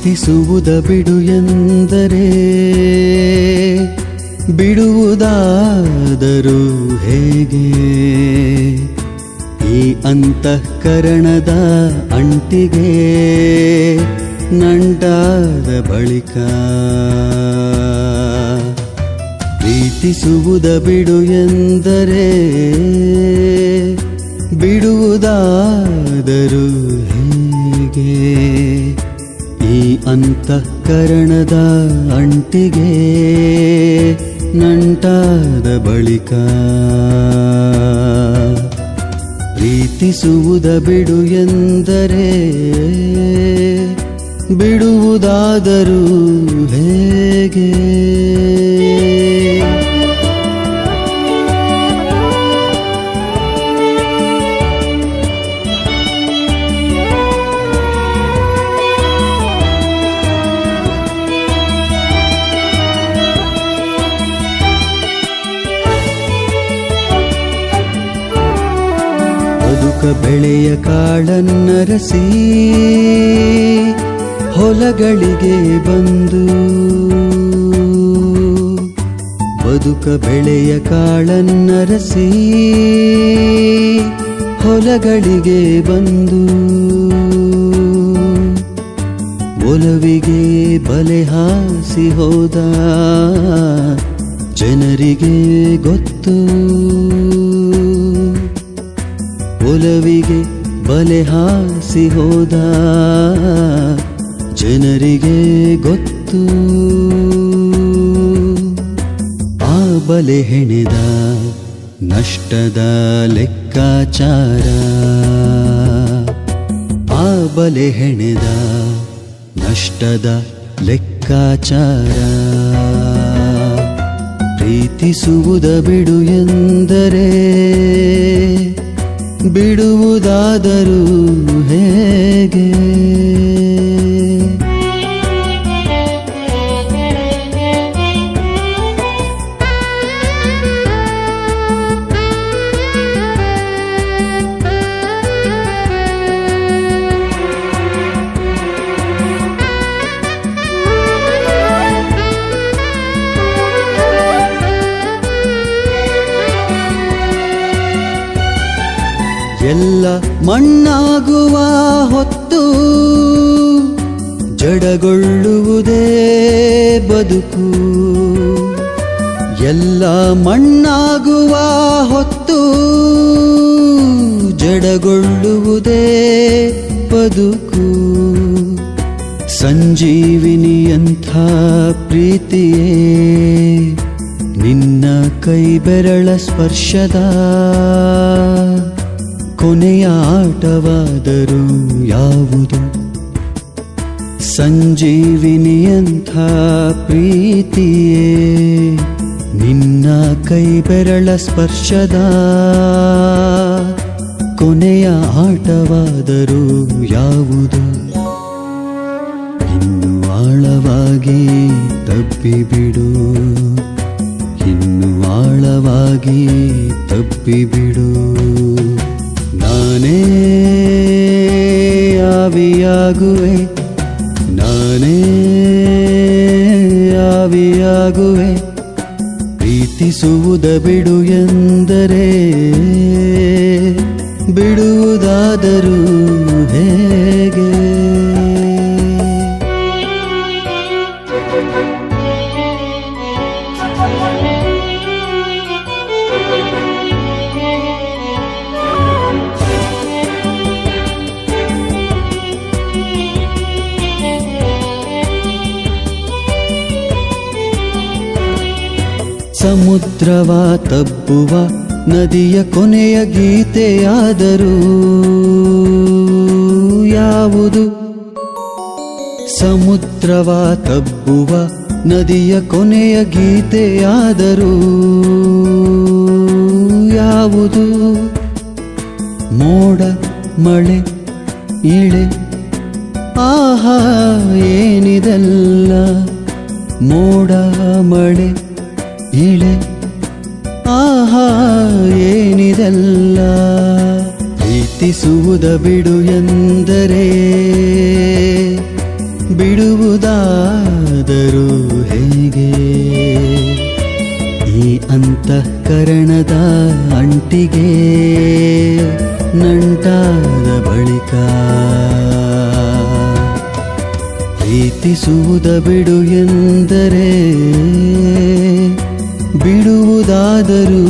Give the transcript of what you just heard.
ಪ್ರೀತಿಸುವುದ ಬಿಡು ಎಂದರೆ, ಬಿಡುವುದಾದರೂ ಹೇಗೆ? ಈ ಅಂತಃಕರಣದ ಅಂಟಿಗೆ ನಂಟಾದ ಬಳಿಕ ಪ್ರೀತಿಸುವುದ ಬಿಡು ಎಂದರೆ, ಬಿಡುವುದಾದರೂ ಹೇಗೆ? ಅಂತಃಕರಣದ ಅಂಟಿಗೆ ನಂಟಾದ ಬಳಿಕ ಪ್ರೀತಿಸುವುದ ಬಿಡು ಎಂದರೆ ಬಿಡುವುದಾದರೂ ಹೇಗೆ? ಬೆಳೆಯ ಕಾಳನ್ನರಸಿ ಹೊಲಗಳಿಗೆ ಬಂದು ಬದುಕ ಬೆಳೆಯ ಕಾಳನ್ನರಸಿ ಹೊಲಗಳಿಗೆ ಬಂದು ಒಲವಿಗೆ ಬಲೆ ಹಾಸಿ ಹೋದ ಜನರಿಗೆ ಗೊತ್ತು. ಒಲವಿಗೆ ಬಲೆ ಹಾಸಿ ಹೋದ ಜನರಿಗೆ ಗೊತ್ತು. ಆ ಬಲೆ ಹೆಣೆದ ನಷ್ಟದ ಲೆಕ್ಕಾಚಾರ. ಆ ಬಲೆ ಹೆಣೆದ ನಷ್ಟದ ಲೆಕ್ಕಾಚಾರ. ಪ್ರೀತಿಸುವುದ ಬಿಡು ಎಂದರೆ ಬಿಡುವುದಾದರೂ ಹೇಗೆ? ಎಲ್ಲ ಮಣ್ಣಾಗುವ ಹೊತ್ತು ಜಡಗೊಳ್ಳುವುದೇ ಬದುಕು. ಎಲ್ಲ ಮಣ್ಣಾಗುವ ಹೊತ್ತು ಜಡಗೊಳ್ಳುವುದೇ ಬದುಕು. ಸಂಜೀವಿನಿಯಂಥ ಪ್ರೀತಿಯೇ ನಿನ್ನ ಕೈ ಬೆರಳ ಸ್ಪರ್ಶದ ಕೊನೆಯ ಆಟವಾದರೂ ಯಾವುದು? ಸಂಜೀವಿನಿಯಂಥ ಪ್ರೀತಿಯೇ? ನಿನ್ನ ಕೈ ಬೆರಳ ಸ್ಪರ್ಶದ? ಕೊನೆಯ ಆಟವಾದರೂ ಯಾವುದು? ಇನ್ನು ಆಳವಾಗಿ ತಬ್ಬಿಬಿಡು ಇನ್ನು ಆಳವಾಗಿ ತಬ್ಬಿಬಿಡು ಆವಿಯಾಗುವೆ. ನಾನೇ ಆವಿಯಾಗುವೆ. ಪ್ರೀತಿಸುವುದ ಬಿಡು ಎಂದರೆ ಬಿಡುವುದಾದರೂ ಸಮುದ್ರವ ತಬ್ಬುವ ನದಿಯ ಕೊನೆಯ ಗೀತೆಯಾದರೂ ಯಾವುದು? ಸಮುದ್ರವ ತಬ್ಬುವ ನದಿಯ ಕೊನೆಯ ಗೀತೆಯಾದರೂ ಯಾವುದು? ಮೋಡ, ಮಳೆ, ಇಳೆ, ಆಹಾ, ಏನಿದೆಲ್ಲ? ಮೋಡ, ಮಳೆ ಇಳೆ ಆಹಾ, ಏನಿದೆಲ್ಲ? ಪ್ರೀತಿಸುವುದ ಬಿಡು ಎಂದರೆ, ಬಿಡುವುದಾದರೂ ಹೇಗೆ? ಈ ಅಂತಃಕರಣದ ಅಂಟಿಗೆ ನಂಟಾದ ಬಳಿಕ ಪ್ರೀತಿಸುವುದ ಬಿಡು ಎಂದರೆ ಬಿಡುವುದಾದರೂ